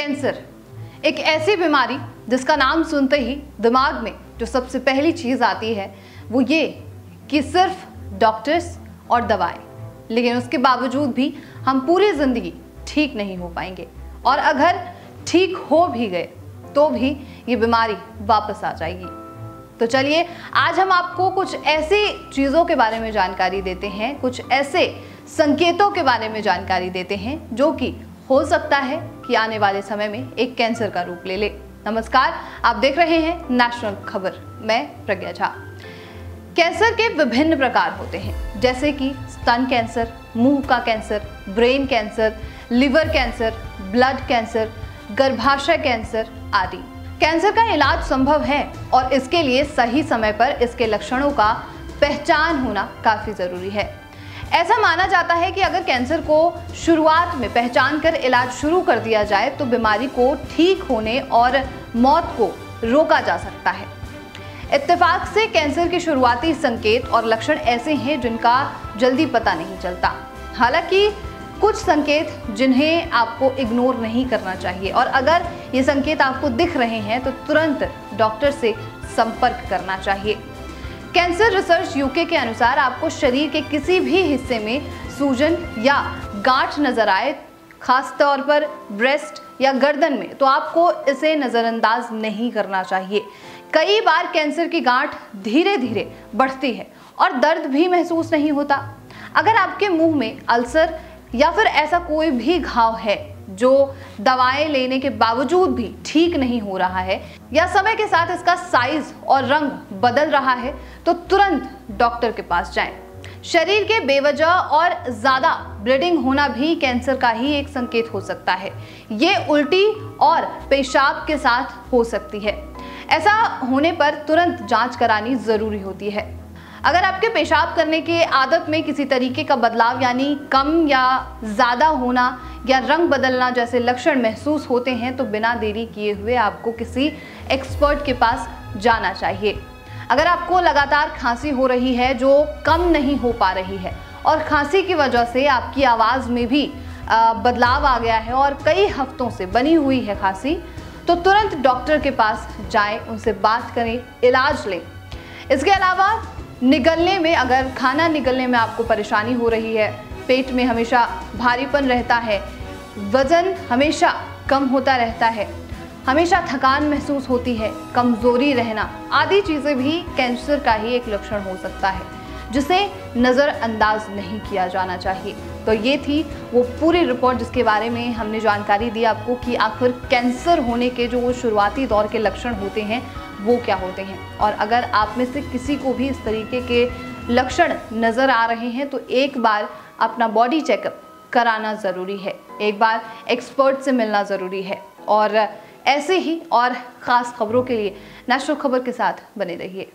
Cancer एक ऐसी बीमारी जिसका नाम सुनते ही दिमाग में जो सबसे पहली चीज़ आती है, वो ये कि सिर्फ़ डॉक्टर्स और दवाएँ। लेकिन उसके बावजूद भी हम पूरी ज़िंदगी ठीक नहीं हो पाएँगे। और अगर ठीक हो भी गए तो भी ये बीमारी वापस आ जाएगी। तो चलिए, आज हम आपको कुछ ऐसी चीज़ों के बारे में जानकारी देते हैं, कुछ ऐसे संकेतों के बारे में जानकारी देते हैं, जो कि हो सकता है कि आने वाले समय में एक कैंसर का रूप ले ले। नमस्कार, आप देख रहे हैं नेशनल खबर। मैं प्रज्ञा झा। कैंसर के विभिन्न प्रकार होते हैं, जैसे कि स्तन कैंसर, मुँह का cancer, brain cancer, liver cancer, blood cancer, गर्भाशय कैंसर आदि। कैंसर का इलाज संभव है और इसके लिए सही समय पर इसके लक्षणों का पहचान होना काफ़ी ज़रूरी है। ऐसा माना जाता है कि अगर कैंसर को शुरुआत में पहचान कर इलाज शुरू कर दिया जाए तो बीमारी को ठीक होने और मौत को रोका जा सकता है। इत्तेफाक से कैंसर के शुरुआती संकेत और लक्षण ऐसे हैं जिनका जल्दी पता नहीं चलता। हालाँकि कुछ संकेत जिन्हें आपको इग्नोर नहीं करना चाहिए और अगर ये संकेत आपको दिख रहे हैं तो तुरंत डॉक्टर से संपर्क करना चाहिए। कैंसर रिसर्च यूके के अनुसार आपको शरीर के किसी भी हिस्से में सूजन या गांठ नज़र आए, खास तौर पर ब्रेस्ट या गर्दन में तो आपको इसे नज़रअंदाज नहीं करना चाहिए। कई बार कैंसर की गांठ धीरे धीरे बढ़ती है और दर्द भी महसूस नहीं होता। अगर आपके मुँह में अल्सर या फिर ऐसा कोई भी घाव है जो दवाएँ लेने के बावजूद भी ठीक नहीं हो रहा है या समय के साथ इसका साइज़ और रंग बदल रहा है तो तुरंत डॉक्टर के पास जाएँ। शरीर के बेवजह और ज़्यादा ब्लीडिंग होना भी कैंसर का ही एक संकेत हो सकता है। ये उल्टी और पेशाब के साथ हो सकती है। ऐसा होने पर तुरंत जाँच करानी ज़रूरी होती है। अगर आपके पेशाब करने के आदत में किसी तरीके का बदलाव, यानी कम या ज़्यादा होना या रंग बदलना जैसे लक्षण महसूस होते हैं तो बिना देरी किए हुए आपको किसी एक्सपर्ट के पास जाना चाहिए। अगर आपको लगातार खांसी हो रही है, जो कम नहीं हो पा रही है, और खांसी की वजह से आपकी आवाज़ में भी बदलाव आ गया है और कई हफ्तों से बनी हुई है खांसी तो तुरंत डॉक्टर के पास जाएँ, उनसे बात करें, इलाज लें। इसके अलावा निगलने में, अगर खाना निगलने में आपको परेशानी हो रही है, पेट में हमेशा भारीपन रहता है, वज़न हमेशा कम होता रहता है, हमेशा थकान महसूस होती है, कमज़ोरी रहना, आदि चीज़ें भी कैंसर का ही एक लक्षण हो सकता है, जिसे नज़रअंदाज नहीं किया जाना चाहिए। तो ये थी वो पूरी रिपोर्ट जिसके बारे में हमने जानकारी दी आपको कि आखिर कैंसर होने के जो वो शुरुआती दौर के लक्षण होते हैं वो क्या होते हैं? और अगर आप में से किसी को भी इस तरीके के लक्षण नज़र आ रहे हैं तो एक बार अपना बॉडी चेकअप कराना ज़रूरी है। एक बार एक्सपर्ट से मिलना ज़रूरी है। और ऐसे ही और ख़ास खबरों के लिए नेशनल खबर के साथ बने रहिए।